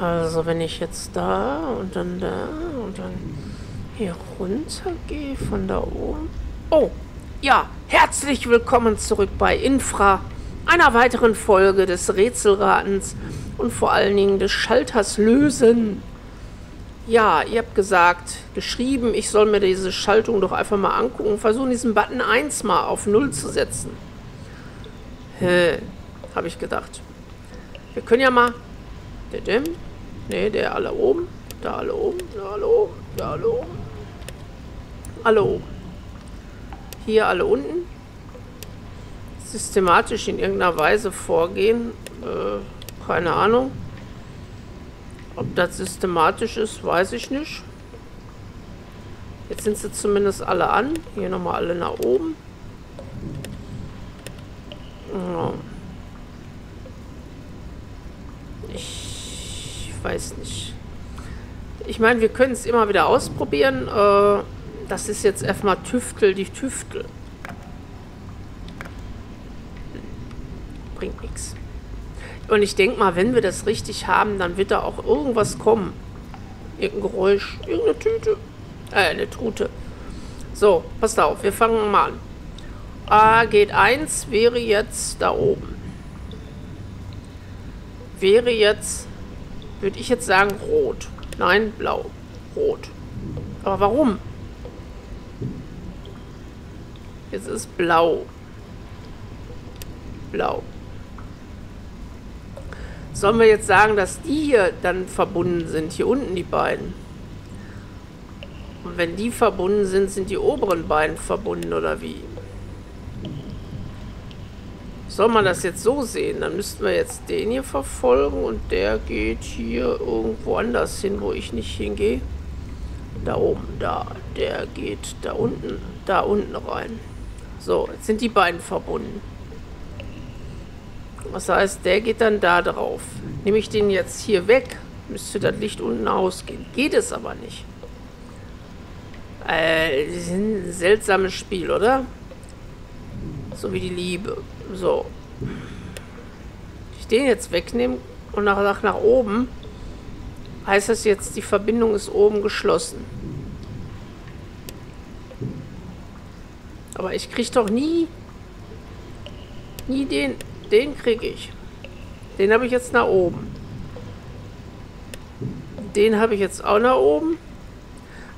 Also wenn ich jetzt da und dann da und dann hier runter gehe von da oben. Oh, ja, herzlich willkommen zurück bei Infra, einer weiteren Folge des Rätselratens und vor allen Dingen des Schalters lösen. Ja, ihr habt gesagt, geschrieben, ich soll mir diese Schaltung doch einfach mal angucken und versuchen, diesen Button 1 mal auf 0 zu setzen. Hä, habe ich gedacht. Wir können ja mal... Ne, der alle oben. Da alle oben, da alle oben, da alle oben. Alle oben. Hier alle unten. Systematisch in irgendeiner Weise vorgehen. Äh, keine Ahnung. Ob das systematisch ist, weiß ich nicht. Jetzt sind sie zumindest alle an. Hier nochmal alle nach oben. Ich weiß nicht. Ich meine, wir können es immer wieder ausprobieren. Äh, das ist jetzt erstmal Tüftel, die Tüftel. Bringt nichts. Und ich denke mal, wenn wir das richtig haben, dann wird da auch irgendwas kommen. Irgendein Geräusch, irgendeine Tüte. Äh, eine Trute. So, passt auf, wir fangen mal an. A geht 1 wäre jetzt da oben. Wäre jetzt, würde ich jetzt sagen, rot. Nein, blau. Rot. Aber warum? Jetzt ist blau. Blau. Sollen wir jetzt sagen, dass die hier dann verbunden sind? Hier unten die beiden. Und wenn die verbunden sind, sind die oberen beiden verbunden oder wie? Soll man das jetzt so sehen? Dann müssten wir jetzt den hier verfolgen und der geht hier irgendwo anders hin, wo ich nicht hingehe. Da oben, da. Der geht da unten, da unten rein. So, jetzt sind die beiden verbunden. Was heißt, der geht dann da drauf. Nehme ich den jetzt hier weg, müsste das Licht unten ausgehen. Geht es aber nicht. Äh, ein seltsames Spiel, oder? So wie die Liebe. So. Ich den jetzt wegnehme und nach, nach, nach oben, heißt das jetzt, die Verbindung ist oben geschlossen. Aber ich kriege doch nie, nie den, den kriege ich. Den habe ich jetzt nach oben. Den habe ich jetzt auch nach oben.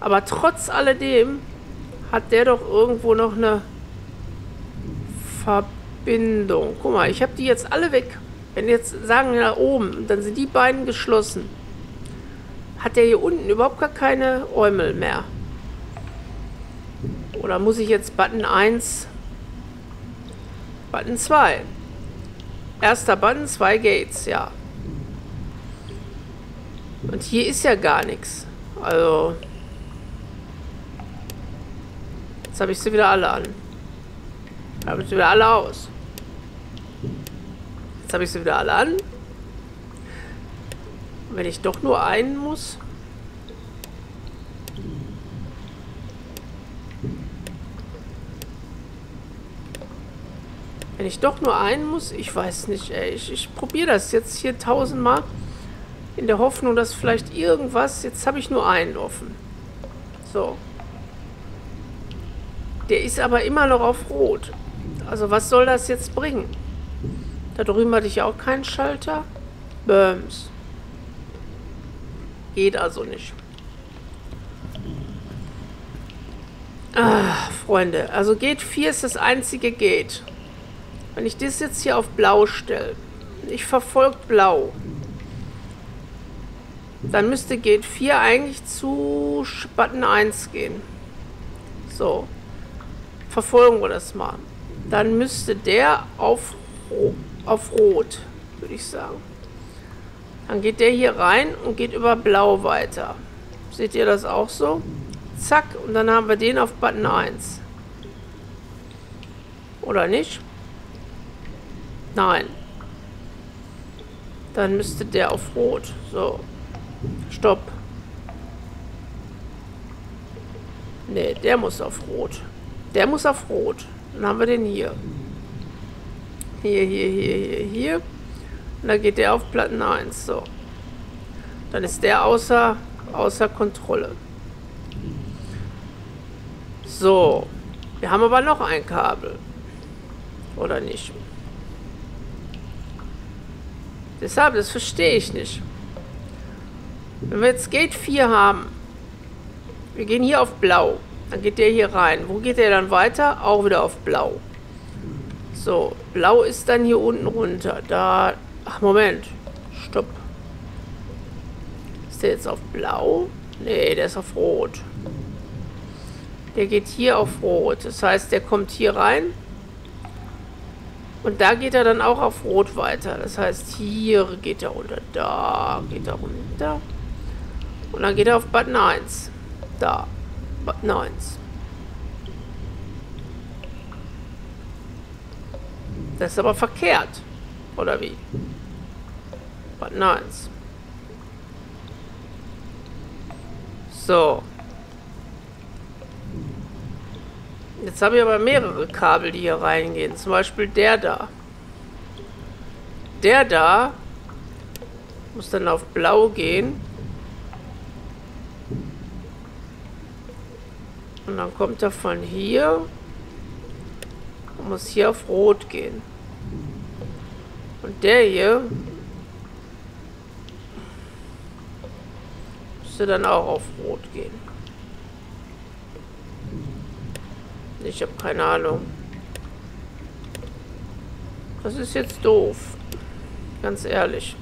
Aber trotz alledem hat der doch irgendwo noch eine Verbindung. Guck mal, ich habe die jetzt alle weg. Wenn jetzt sagen nach oben, dann sind die beiden geschlossen. Hat der hier unten überhaupt gar keine Äumel mehr? Oder muss ich jetzt Button 1, Button 2? Erster Button, zwei Gates, ja. Und hier ist ja gar nichts. Also... Jetzt habe ich sie wieder alle an. Habe ich sie wieder alle aus. Jetzt habe ich sie wieder alle an. wenn ich doch nur einen muss... Wenn ich doch nur einen muss, ich weiß nicht, ey. Ich, ich probiere das jetzt hier tausendmal. In der Hoffnung, dass vielleicht irgendwas... Jetzt habe ich nur einen offen. So. Der ist aber immer noch auf Rot. Also was soll das jetzt bringen? Da drüben hatte ich auch keinen Schalter. Böms. Geht also nicht. Ah, Freunde. Also Gate 4 ist das einzige Gate. Wenn ich das jetzt hier auf Blau stelle. Ich verfolgt Blau. Dann müsste Gate 4 eigentlich zu Button 1 gehen. So verfolgen wir das mal. Dann müsste der auf, auf Rot, würde ich sagen. Dann geht der hier rein und geht über Blau weiter. Seht ihr das auch so? Zack, und dann haben wir den auf Button 1. Oder nicht? Nein. Dann müsste der auf Rot. So. Stopp. Ne, der muss auf Rot. Der muss auf Rot. Dann haben wir den hier. Hier, hier, hier, hier, hier. Und dann geht der auf Platten 1. So. Dann ist der außer, außer Kontrolle. So. Wir haben aber noch ein Kabel. Oder nicht? Deshalb, das verstehe ich nicht. Wenn wir jetzt Gate 4 haben, wir gehen hier auf Blau, dann geht der hier rein. Wo geht der dann weiter? Auch wieder auf Blau. So, Blau ist dann hier unten runter. Da, ach Moment, stopp. Ist der jetzt auf Blau? Nee, der ist auf Rot. Der geht hier auf Rot. Das heißt, der kommt hier rein. Und da geht er dann auch auf Rot weiter. Das heißt, hier geht er runter. Da geht er runter. Und dann geht er auf Button 1. Da. Button 1. Das ist aber verkehrt. Oder wie? Button 1. So. Jetzt habe ich aber mehrere Kabel, die hier reingehen. Zum Beispiel der da. Der da muss dann auf blau gehen. Und dann kommt er von hier muss hier auf rot gehen. Und der hier müsste dann auch auf rot gehen. Ich habe keine Ahnung. Das ist jetzt doof. Ganz ehrlich.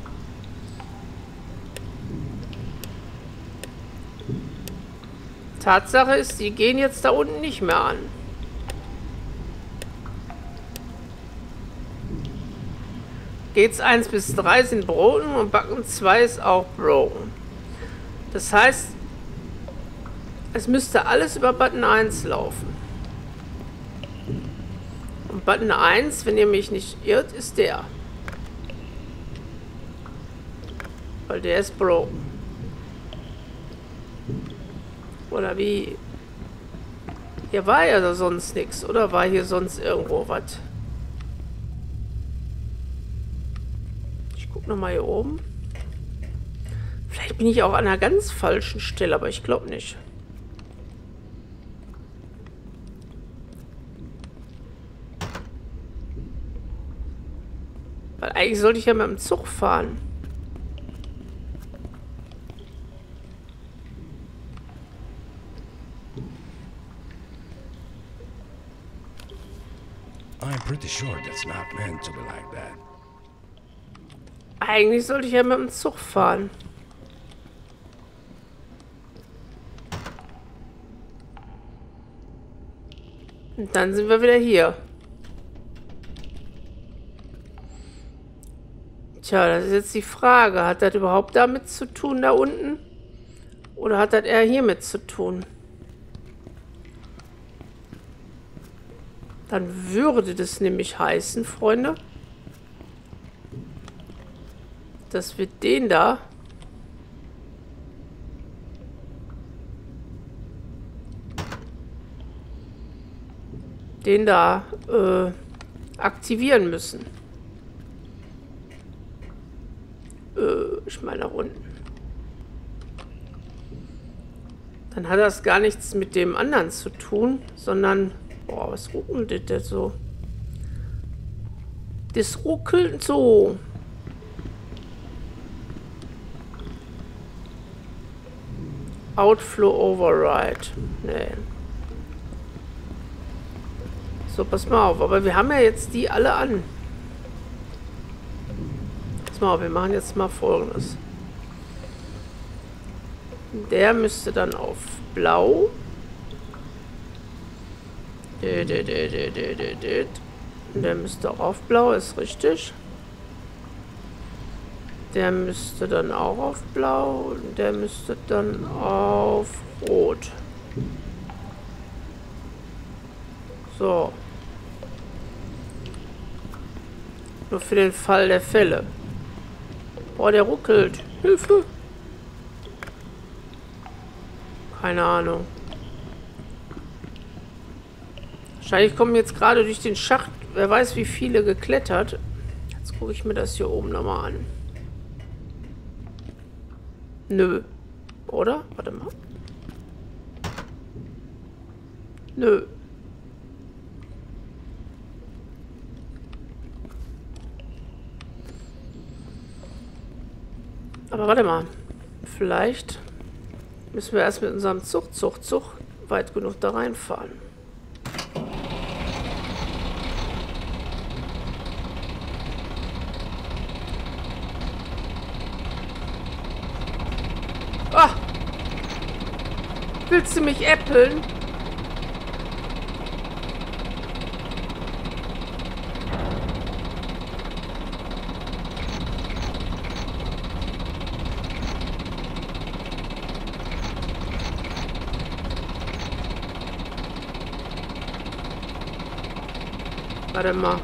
Tatsache ist, die gehen jetzt da unten nicht mehr an. Gates 1 bis 3 sind broken und Backen 2 ist auch broken. Das heißt, es müsste alles über Button 1 laufen. Und Button 1, wenn ihr mich nicht irrt, ist der. Weil der ist broken. Oder wie? Hier war ja sonst nichts. Oder war hier sonst irgendwo was? Ich guck nochmal hier oben. Vielleicht bin ich auch an einer ganz falschen Stelle, aber ich glaube nicht. Weil eigentlich sollte ich ja mit dem Zug fahren. I'm pretty sure that's not meant to be like that. Eigentlich sollte ich ja mit dem Zug fahren. Und dann sind wir wieder hier. Tja, das ist jetzt die Frage. Hat das überhaupt damit zu tun, da unten? Oder hat das eher hiermit zu tun? Dann würde das nämlich heißen, Freunde, dass wir den da den da äh, aktivieren müssen. Äh, ich meine nach unten. Dann hat das gar nichts mit dem anderen zu tun, sondern... Boah, was ruckelt das so? Das ruckelt so. Outflow Override. Nee. So, pass mal auf. Aber wir haben ja jetzt die alle an. Pass mal auf, wir machen jetzt mal folgendes. Der müsste dann auf blau. Der müsste auch auf blau, ist richtig. Der müsste dann auch auf blau. Und der müsste dann auf rot. So. Nur für den Fall der Fälle. Boah, der ruckelt. Hilfe. Keine Ahnung. Wahrscheinlich kommen jetzt gerade durch den Schacht, wer weiß wie viele geklettert. Jetzt gucke ich mir das hier oben nochmal an. Nö. Oder? Warte mal. Nö. Aber warte mal. Vielleicht müssen wir erst mit unserem Zug, Zug, Zug weit genug da reinfahren. Ah! Willst du mich äppeln? Warte mal.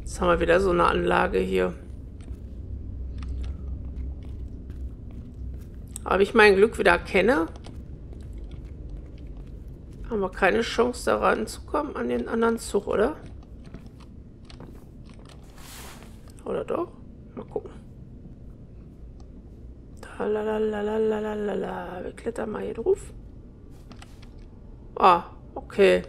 Jetzt haben wir wieder so eine Anlage hier. Aber ich mein Glück wieder kenne, haben wir keine Chance da ranzukommen an den anderen Zug, oder? Oder doch? Mal gucken. Lalalala. Wir klettern mal hier drauf. Ah, Okay.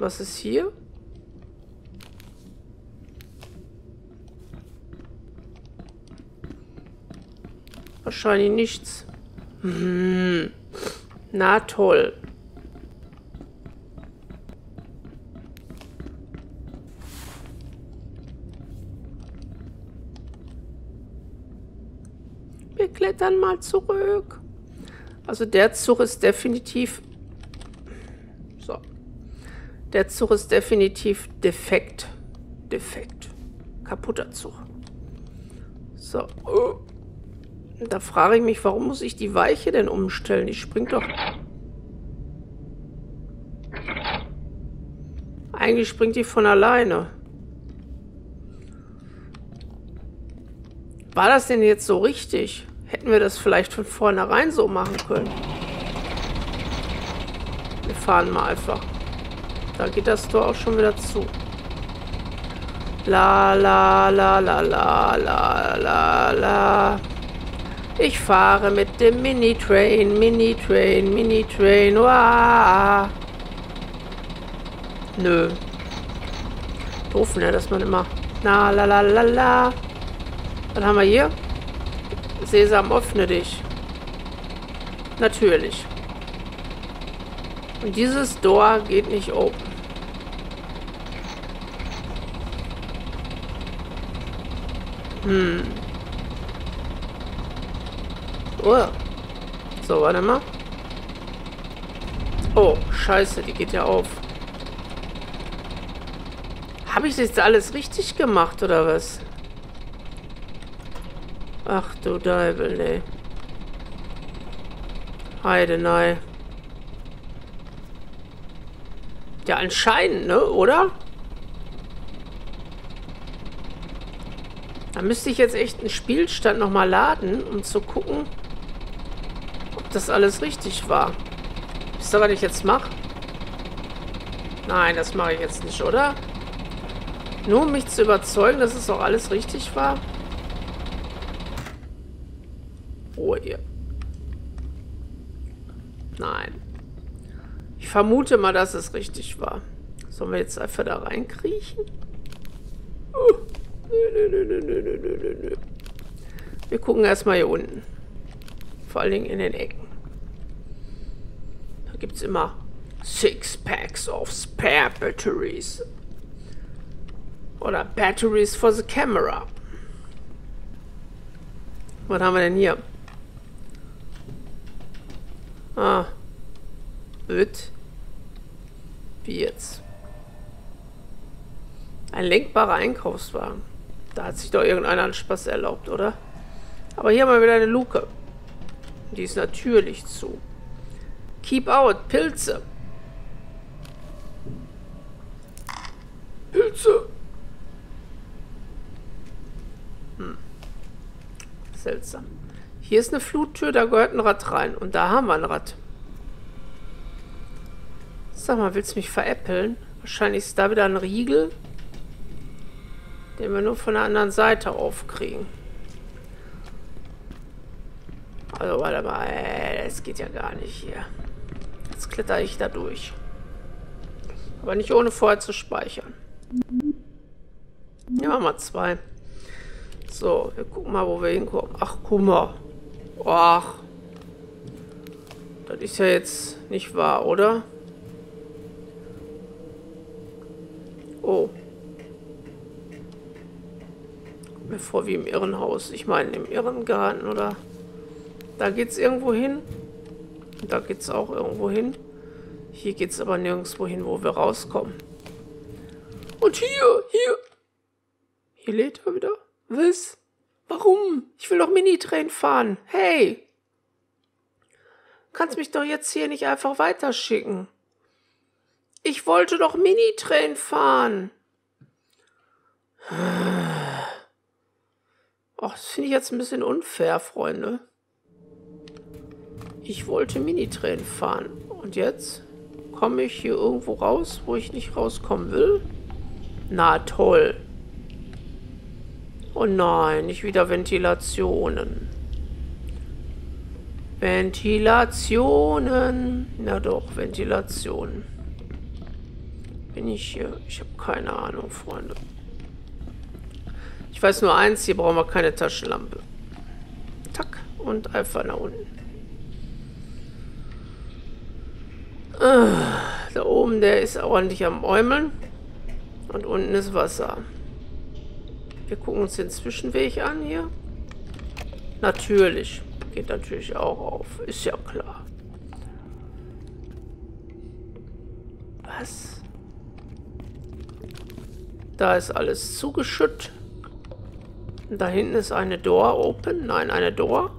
Was ist hier? Wahrscheinlich nichts. Hm. Na toll. klettern mal zurück. Also der Zug ist definitiv... Der Zug ist definitiv defekt. Defekt. Kaputter Zug. So. Da frage ich mich, warum muss ich die Weiche denn umstellen? Die springt doch... Eigentlich springt die von alleine. War das denn jetzt so richtig? Hätten wir das vielleicht von vornherein so machen können. Wir fahren mal einfach. Da geht das Tor auch schon wieder zu. La la la la la la la la. Ich fahre mit dem Mini-Train, Mini-Train, Mini-Train. Nö. Doof, ne, dass man immer... Na la la la la. Was haben wir hier? Sesam, öffne dich. Natürlich. Und dieses Door geht nicht open. Hm. Oh. So, warte mal. Oh, scheiße, die geht ja auf. Habe ich das jetzt alles richtig gemacht, oder was? Ach du Deibel, ne. Heidenei. Ja, anscheinend, ne, oder? Da müsste ich jetzt echt einen Spielstand nochmal laden, um zu gucken, ob das alles richtig war. Wisst ihr, was ich jetzt mache? Nein, das mache ich jetzt nicht, oder? Nur um mich zu überzeugen, dass es auch alles richtig war? Ruhe hier. Nein. Ich vermute mal, dass es richtig war. Sollen wir jetzt einfach da reinkriechen? Uh, nö, nö, nö, nö, nö, nö, nö. Wir gucken erstmal hier unten. Vor allen Dingen in den Ecken. Da gibt es immer Six Packs of Spare Batteries. Oder Batteries for the Camera. Was haben wir denn hier? Ah. Öd. Wie jetzt? Ein lenkbarer Einkaufswagen. Da hat sich doch irgendeiner einen Spaß erlaubt, oder? Aber hier haben wir wieder eine Luke. Die ist natürlich zu. Keep out, Pilze. Pilze. Hm. Seltsam. Hier ist eine Fluttür, da gehört ein Rad rein. Und da haben wir ein Rad. Sag mal, willst du mich veräppeln? Wahrscheinlich ist da wieder ein Riegel, den wir nur von der anderen Seite aufkriegen. Also, warte mal, ey, das geht ja gar nicht hier. Jetzt kletter ich da durch. Aber nicht ohne vorher zu speichern. Nehmen wir mal zwei. So, wir gucken mal, wo wir hinkommen. Ach, guck mal. Ach. Das ist ja jetzt nicht wahr, oder? Mir vor wie im Irrenhaus. Ich meine, im Irrengarten, oder? Da geht's irgendwo hin. Da geht's auch irgendwo hin. Hier geht's aber nirgendwo hin, wo wir rauskommen. Und hier, hier. Hier lädt er wieder. Was? Warum? Ich will doch Mini-Train fahren. Hey! Kannst mich doch jetzt hier nicht einfach weiterschicken. Ich wollte doch Mini-Train fahren. Ach, das finde ich jetzt ein bisschen unfair, Freunde. Ich wollte Mini-Train fahren. Und jetzt komme ich hier irgendwo raus, wo ich nicht rauskommen will? Na toll. Oh nein, nicht wieder Ventilationen. Ventilationen. Na doch, Ventilationen. Bin ich hier? Ich habe keine Ahnung, Freunde. Ich weiß nur eins, hier brauchen wir keine Taschenlampe. Tack, und einfach nach unten. Ah, da oben, der ist ordentlich am Äumeln. Und unten ist Wasser. Wir gucken uns den Zwischenweg an hier. Natürlich. Geht natürlich auch auf. Ist ja klar. Was? Da ist alles zugeschüttet. Da hinten ist eine Door open. Nein, eine Door.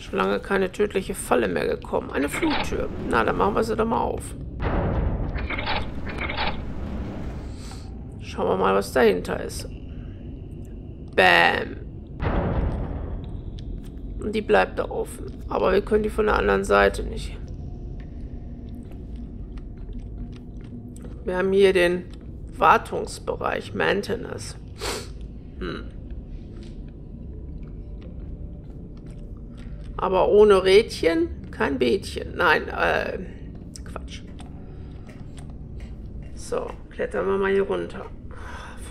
Schon lange keine tödliche Falle mehr gekommen. Eine Fluttür. Na, dann machen wir sie doch mal auf. Schauen wir mal, was dahinter ist. Bam. Und die bleibt da offen. Aber wir können die von der anderen Seite nicht. Wir haben hier den Wartungsbereich, Maintenance. Hm. Aber ohne Rädchen kein Bädchen. Nein, äh, Quatsch. So, klettern wir mal hier runter.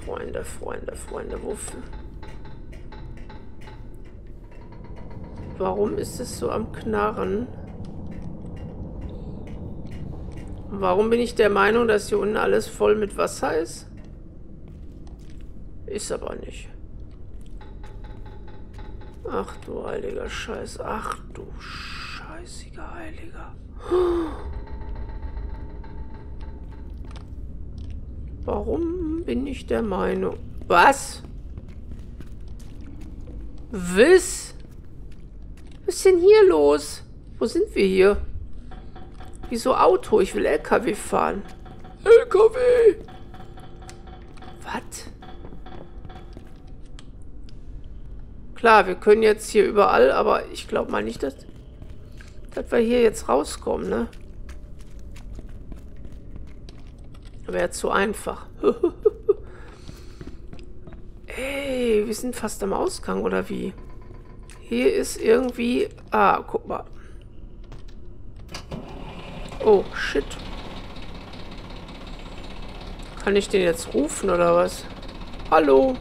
Freunde, Freunde, Freunde, Wuffen. Warum ist es so am Knarren? Warum bin ich der Meinung, dass hier unten alles voll mit Wasser ist? Ist aber nicht. Ach du heiliger Scheiß. Ach du scheißiger Heiliger. Warum bin ich der Meinung... Was? Was? Was ist denn hier los? Wo sind wir hier? Wieso Auto? Ich will LKW fahren. LKW! Was? Klar, wir können jetzt hier überall, aber ich glaube mal nicht, dass, dass wir hier jetzt rauskommen, ne? Wäre zu einfach. Ey, wir sind fast am Ausgang, oder wie? Hier ist irgendwie... Ah, guck mal. Oh, shit. Kann ich den jetzt rufen, oder was? Hallo?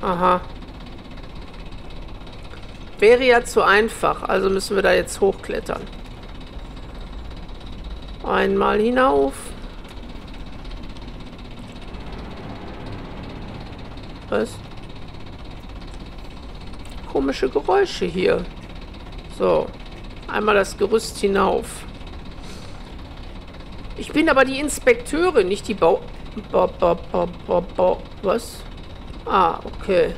Aha. Wäre ja zu einfach, also müssen wir da jetzt hochklettern. Einmal hinauf. Was? Komische Geräusche hier. So. Einmal das Gerüst hinauf. Ich bin aber die Inspekteurin, nicht die Bau... Ba, ba, ba, ba, ba. Was? Ah, okay.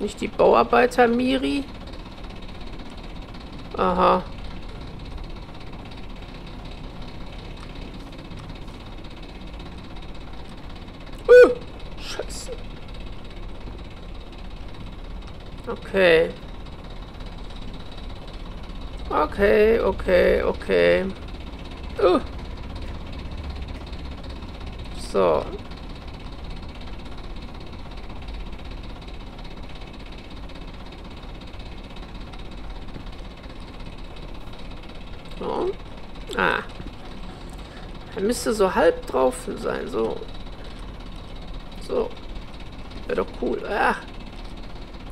Nicht die Bauarbeiter Miri? Aha. Scheiße. Okay. Okay, okay, okay. Uh. So. So. Ah. Er müsste so halb drauf sein. So. So. Wäre doch cool. Ah.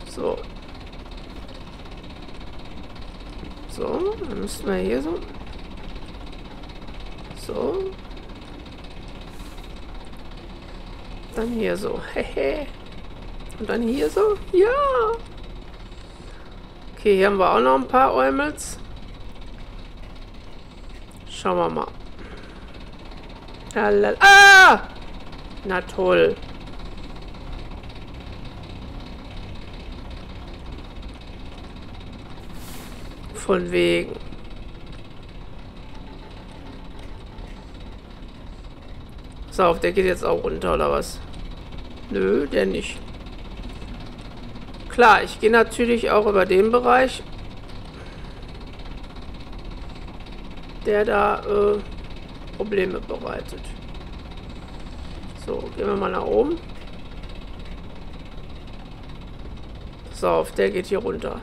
So. So. Dann müssten wir hier so. So. Dann hier so. Hehe. Und dann hier so. Ja. Okay, hier haben wir auch noch ein paar Eumels. Schauen wir mal. Ah! Na toll. Von wegen. So, auf, der geht jetzt auch runter, oder was? Nö, der nicht. Klar, ich gehe natürlich auch über den Bereich. Der da äh, Probleme bereitet. So, gehen wir mal nach oben. Pass auf, der geht hier runter.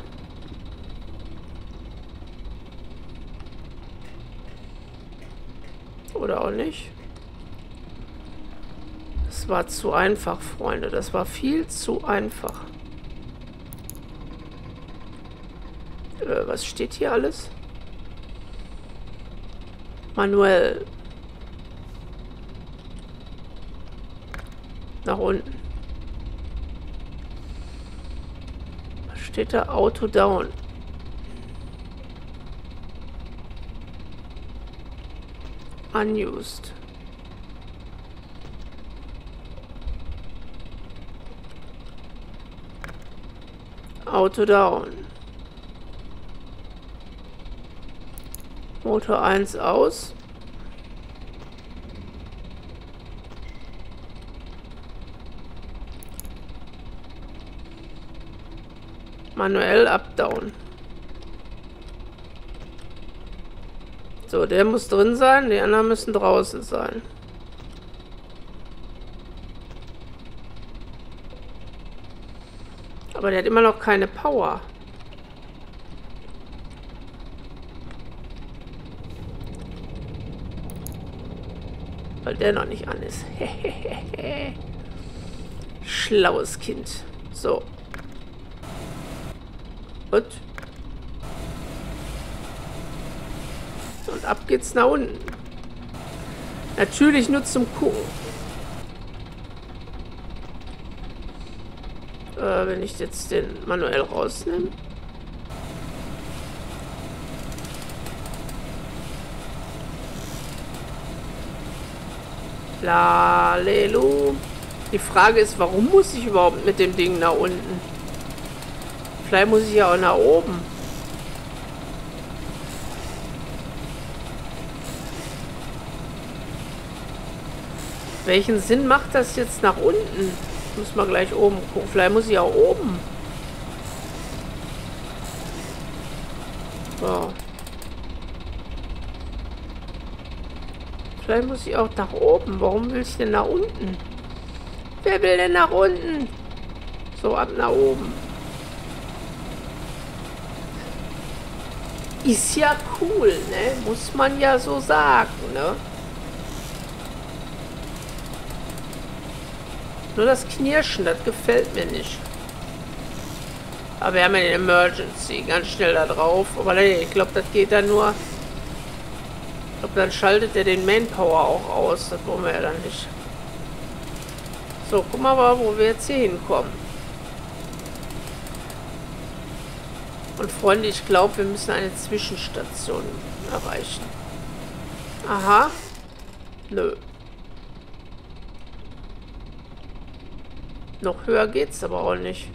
Oder auch nicht. Das war zu einfach, Freunde. Das war viel zu einfach. Äh, was steht hier alles? Manuell. Nach unten. Was steht da? Auto down. Unused. Auto down. Motor 1 aus. Manuell up down. So, der muss drin sein, die anderen müssen draußen sein. Aber der hat immer noch keine Power. Weil der noch nicht an ist. Schlaues Kind. So. Und? Ab geht's nach unten. Natürlich nur zum Gucken. Äh, wenn ich jetzt den manuell rausnehme. Lalelu. Die Frage ist, warum muss ich überhaupt mit dem Ding nach unten? Vielleicht muss ich ja auch nach oben. Welchen Sinn macht das jetzt nach unten? Muss man gleich oben gucken. Vielleicht muss ich auch oben. So. Vielleicht muss ich auch nach oben. Warum will ich denn nach unten? Wer will denn nach unten? So, ab nach oben. Ist ja cool, ne? Muss man ja so sagen, ne? Nur das Knirschen, das gefällt mir nicht. Aber wir haben ja den Emergency ganz schnell da drauf. Aber nee, ich glaube, das geht dann nur... Ich glaube, dann schaltet er den Manpower auch aus. Das wollen wir ja dann nicht. So, guck mal, wo wir jetzt hier hinkommen. Und Freunde, ich glaube, wir müssen eine Zwischenstation erreichen. Aha. Nö. Noch höher geht's aber auch nicht.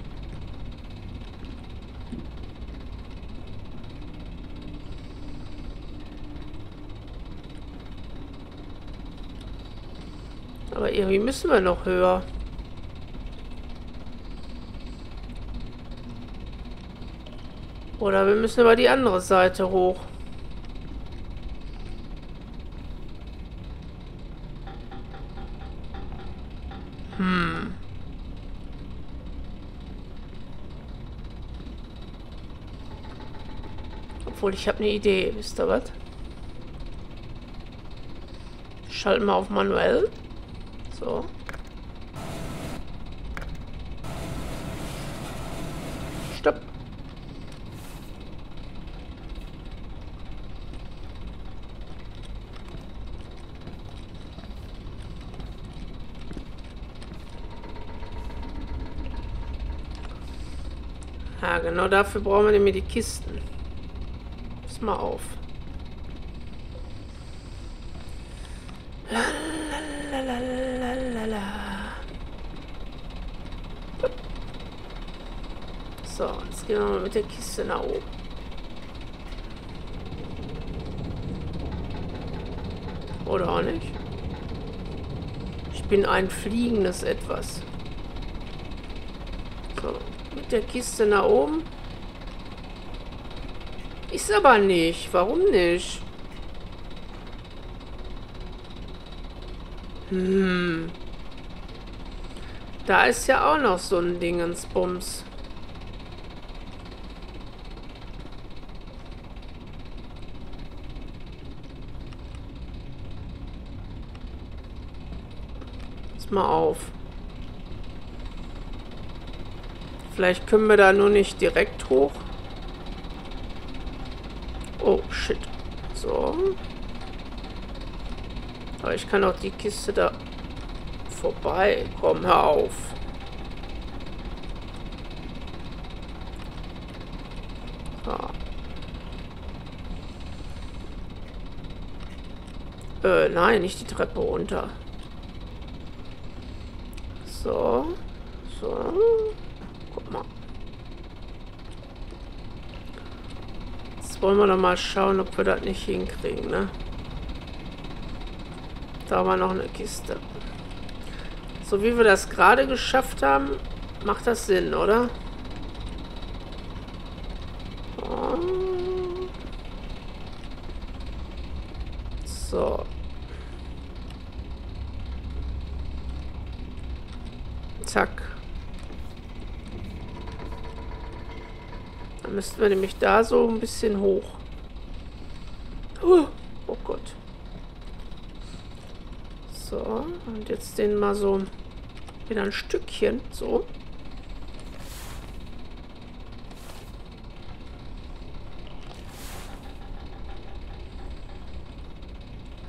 Aber irgendwie müssen wir noch höher. Oder wir müssen über die andere Seite hoch. Obwohl, ich habe eine Idee. Wisst ihr was? Schalten wir auf manuell. So. Stopp. Ja, genau dafür brauchen wir nämlich die Kisten. Pass mal auf. So, jetzt gehen wir mal mit der Kiste nach oben. Oder auch nicht? Ich bin ein fliegendes Etwas. So, mit der Kiste nach oben. Ist aber nicht. Warum nicht? Hm. Da ist ja auch noch so ein Dingensbums. Pass mal auf. Vielleicht können wir da nur nicht direkt hoch. Oh, shit. So. Aber ich kann auch die Kiste da vorbei. Komm, hör auf. So. Äh, nein, nicht die Treppe runter. So. So. Guck mal. Jetzt wollen wir doch mal schauen, ob wir das nicht hinkriegen, ne? Da war noch eine Kiste. So wie wir das gerade geschafft haben, macht das Sinn, oder? So. Zack. Dann müssten wir nämlich da so ein bisschen hoch. Oh, oh Gott. So, und jetzt den mal so wieder ein Stückchen. So.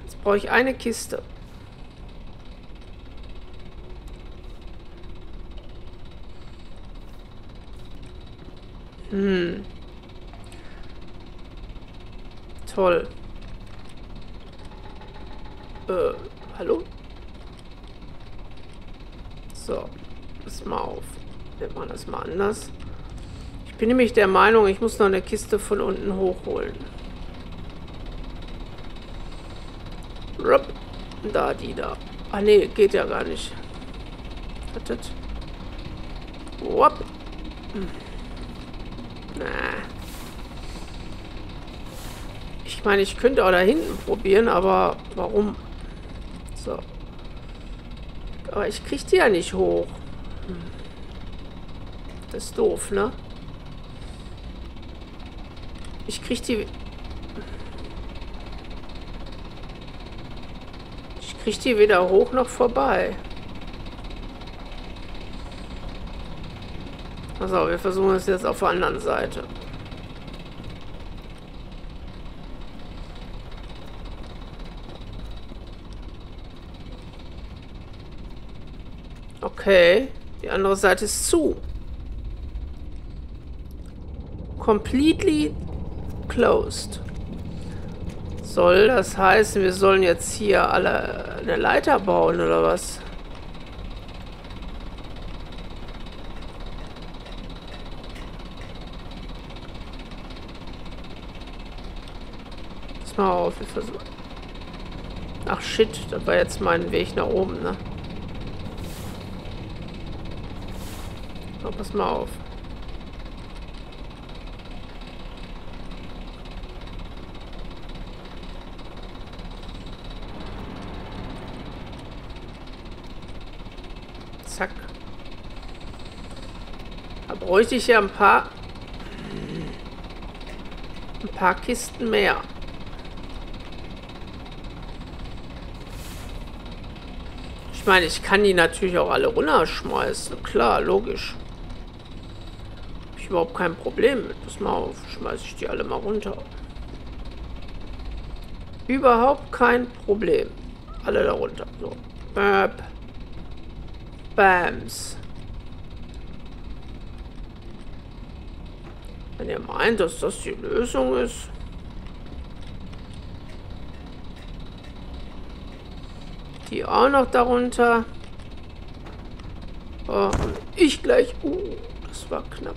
Jetzt brauche ich eine Kiste. Hm. Toll. Äh, hallo? So, pass mal auf. Wir machen das mal anders. Ich bin nämlich der Meinung, ich muss noch eine Kiste von unten hochholen. Rup. Da, die da. Ah, nee, geht ja gar nicht. Wartet. Wupp. Hm. Na. Ich meine, ich könnte auch da hinten probieren, aber warum? So. Aber ich kriege die ja nicht hoch. Hm. Das ist doof, ne? Ich kriege die... Ich kriege die weder hoch noch vorbei. Also, wir versuchen es jetzt auf der anderen Seite. Okay. Die andere Seite ist zu. Completely closed. Soll das heißen, wir sollen jetzt hier alle eine Leiter bauen oder was? Pass mal auf, wir versuchen. Ach shit, das war jetzt mein Weg nach oben, ne? So, pass mal auf. Zack. Da bräuchte ich ja ein paar... ein paar Kisten mehr. Ich meine, ich kann die natürlich auch alle runterschmeißen. Klar, logisch. Überhaupt kein Problem mit. Pass mal auf, schmeiße ich die alle mal runter. Überhaupt kein Problem. Alle da runter. So. Bäb. Bams. Wenn ihr meint, dass das die Lösung ist. Die auch noch darunter. Oh, und ich gleich. Uh, das war knapp.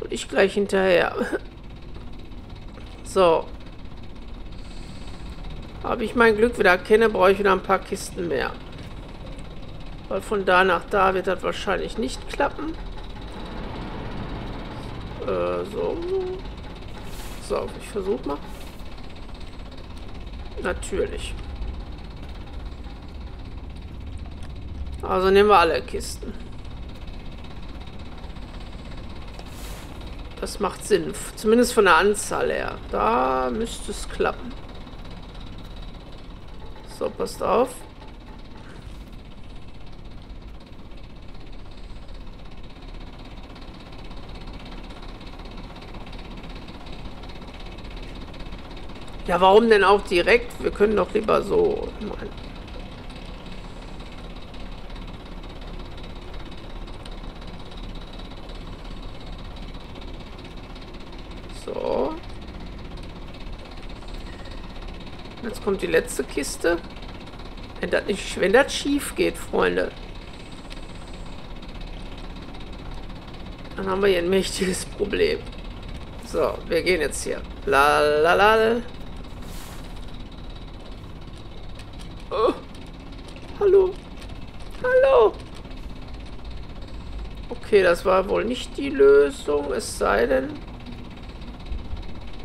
Und ich gleich hinterher. So. Habe ich mein Glück wieder erkenne, brauche ich wieder ein paar Kisten mehr. Weil von da nach da wird das wahrscheinlich nicht klappen. Äh, so. So, ich versuche mal. Natürlich. Also nehmen wir alle Kisten. Das macht Sinn. Zumindest von der Anzahl her. Da müsste es klappen. So, passt auf. Ja, warum denn auch direkt? Wir können doch lieber so... Nein. Jetzt kommt die letzte Kiste. Wenn das, nicht, wenn das schief geht, Freunde. Dann haben wir hier ein mächtiges Problem. So, wir gehen jetzt hier. La la la. Oh. Hallo. Hallo. Okay, das war wohl nicht die Lösung. Es sei denn,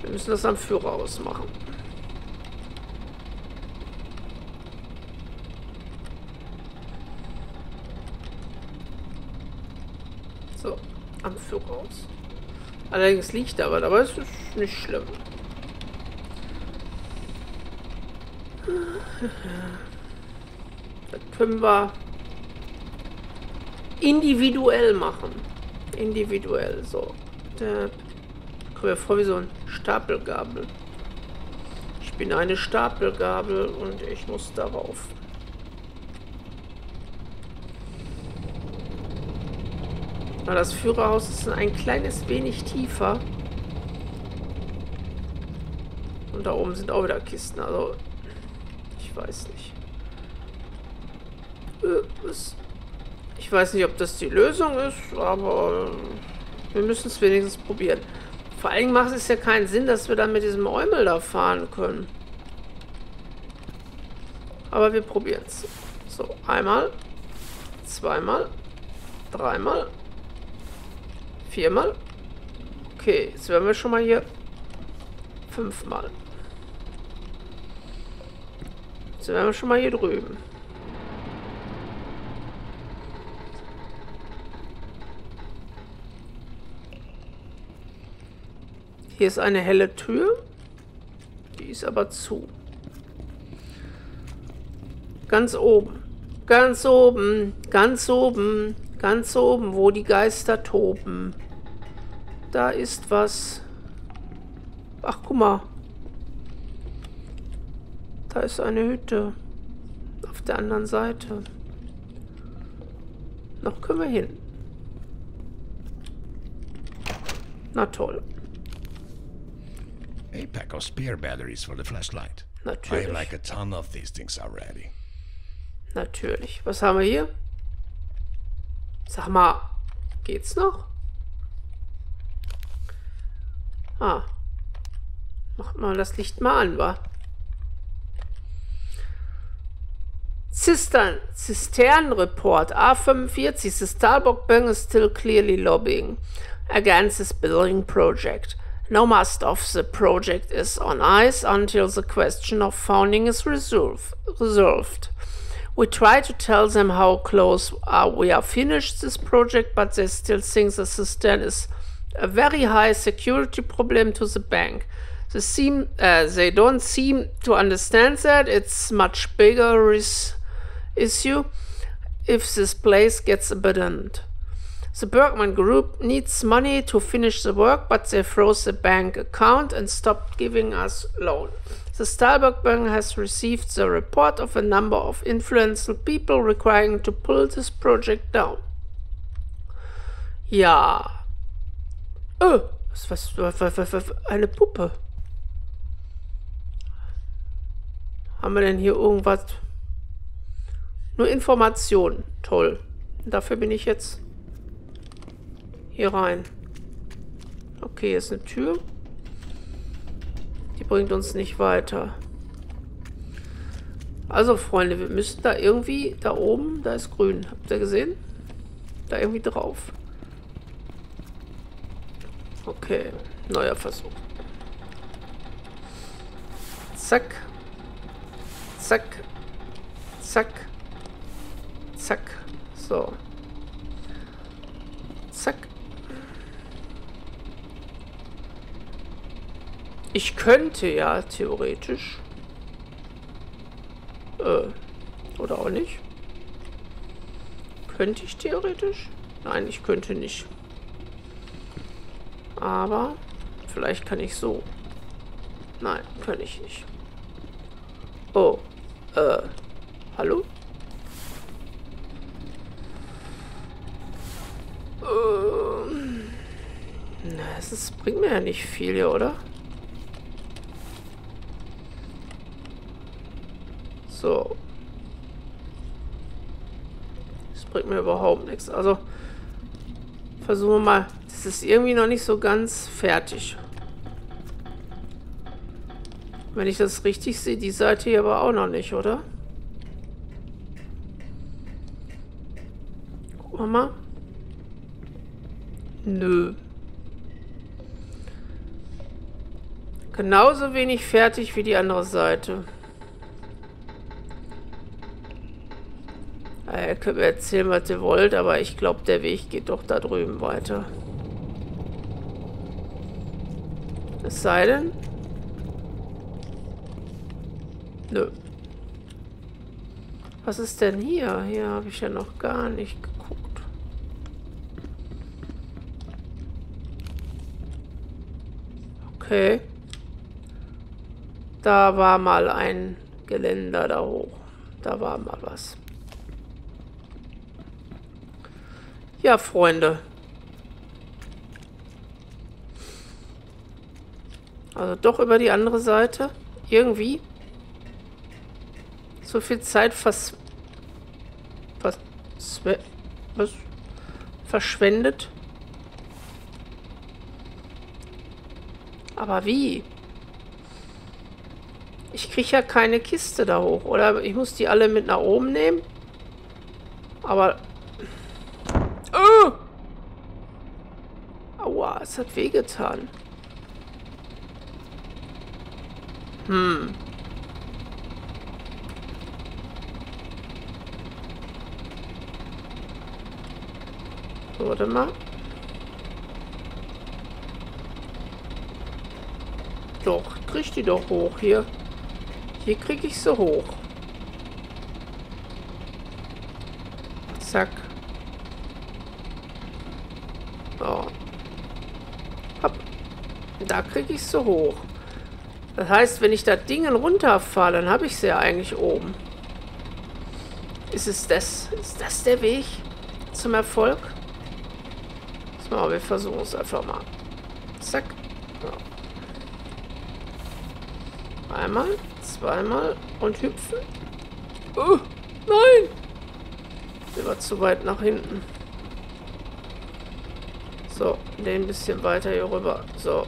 wir müssen das am Führer ausmachen. Anflug aus. Allerdings liegt aber, aber es ist nicht schlimm. Das können wir individuell machen. Individuell, so. Da kommen wir vor wie so ein Stapelgabel. Ich bin eine Stapelgabel und ich muss darauf. Aber das Führerhaus ist ein kleines wenig tiefer. Und da oben sind auch wieder Kisten. Also, ich weiß nicht. Äh, ich weiß nicht, ob das die Lösung ist, aber wir müssen es wenigstens probieren. Vor allem macht es ja keinen Sinn, dass wir dann mit diesem Eumel da fahren können. Aber wir probieren es. So, einmal, zweimal, dreimal, Viermal? Okay, jetzt werden wir schon mal hier fünfmal. Jetzt werden wir schon mal hier drüben. Hier ist eine helle Tür. Die ist aber zu. Ganz oben. Ganz oben. Ganz oben. Ganz oben, wo die Geister toben. Da ist was. Ach, guck mal. Da ist eine Hütte. Auf der anderen Seite. Noch können wir hin. Na toll. A pack of spare batteries for the flashlight. Natürlich. I like a ton of these things already. Natürlich. Was haben wir hier? Sag mal, geht's noch? Ah. Macht mal das Licht mal an, wa? Zistern, Zisternreport A45. The Starbuck Bank is still clearly lobbying against this building project. No most of the project is on ice until the question of founding is resolved. We try to tell them how close uh, we are finished this project, but they still think the cistern is a very high security problem to the bank. They seem uh, they don't seem to understand that it's much bigger is issue if this place gets abandoned. The Bergman Group needs money to finish the work, but they froze the bank account and stopped giving us loan. The Stahlberg Bank has received the report of a number of influential people requiring to pull this project down. Ja. Oh, was, was, was, was, was eine Puppe. Haben wir denn hier irgendwas? Nur Informationen. Toll. Dafür bin ich jetzt hier rein. Okay, hier ist eine Tür. Die bringt uns nicht weiter. Also, Freunde, wir müssen da irgendwie, da oben, da ist grün. Habt ihr gesehen? Da irgendwie drauf. Okay, neuer Versuch. Zack. Zack. Zack. Zack. So. Zack. Ich könnte ja theoretisch. Äh, oder auch nicht. Könnte ich theoretisch? Nein, ich könnte nicht. Aber vielleicht kann ich so. Nein, kann ich nicht. Oh. Äh. Hallo? Ähm. Na, es bringt mir ja nicht viel hier, oder? So. Das bringt mir überhaupt nichts. Also, versuchen wir mal. Das ist irgendwie noch nicht so ganz fertig. Wenn ich das richtig sehe, die Seite hier aber auch noch nicht, oder? Gucken wir mal. Nö. Genauso wenig fertig wie die andere Seite. Ihr könnt mir erzählen, was ihr wollt, aber ich glaube, der Weg geht doch da drüben weiter. Es sei denn... Nö. Was ist denn hier? Hier habe ich ja noch gar nicht geguckt. Okay. Da war mal ein Geländer da hoch. Da war mal was. Ja, Freunde. Also doch über die andere Seite. Irgendwie. So viel Zeit vers... Was? Was? Verschwendet. Aber wie? Ich kriege ja keine Kiste da hoch. Oder ich muss die alle mit nach oben nehmen. Aber Oh! Aua, es hat wehgetan. Hm. Warte mal. Doch, krieg die doch hoch hier. Hier krieg ich sie hoch. Zack. So. Hopp. Da kriege ich so hoch. Das heißt, wenn ich das Ding runterfahre, dann habe ich sie ja eigentlich oben. Ist es das? Ist das der Weg zum Erfolg? So, wir versuchen es einfach mal. Zack. Einmal, zweimal und hüpfen. Oh, nein! Der war zu weit nach hinten. So, den ein bisschen weiter hier rüber. So.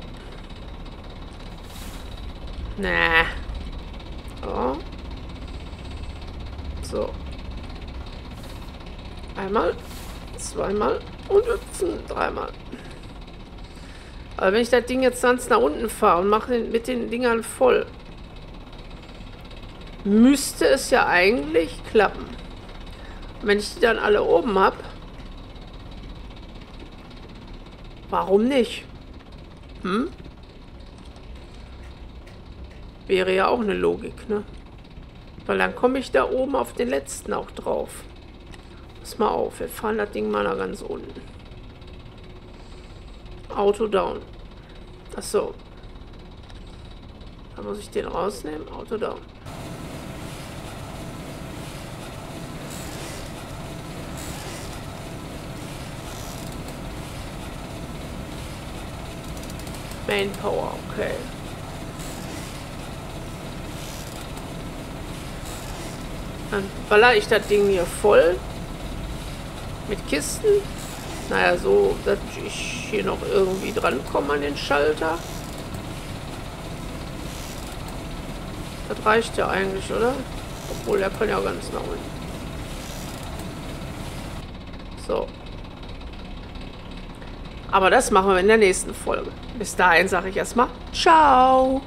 Na. So. So. Einmal, zweimal und hüpfen. Dreimal. Aber wenn ich das Ding jetzt ganz nach unten fahre und mache mit den Dingern voll, müsste es ja eigentlich klappen. Wenn ich die dann alle oben habe, warum nicht? Hm? Wäre ja auch eine Logik, ne? Weil dann komme ich da oben auf den letzten auch drauf. Pass mal auf, wir fahren das Ding mal nach ganz unten. Auto down. Achso. Da muss ich den rausnehmen. Auto down. Main Power, okay. Dann baller ich das Ding hier voll. Mit Kisten. Naja, so, dass ich hier noch irgendwie drankomme an den Schalter. Das reicht ja eigentlich, oder? Obwohl, der kann ja ganz nach unten. So. Aber das machen wir in der nächsten Folge. Bis dahin sage ich erstmal Ciao.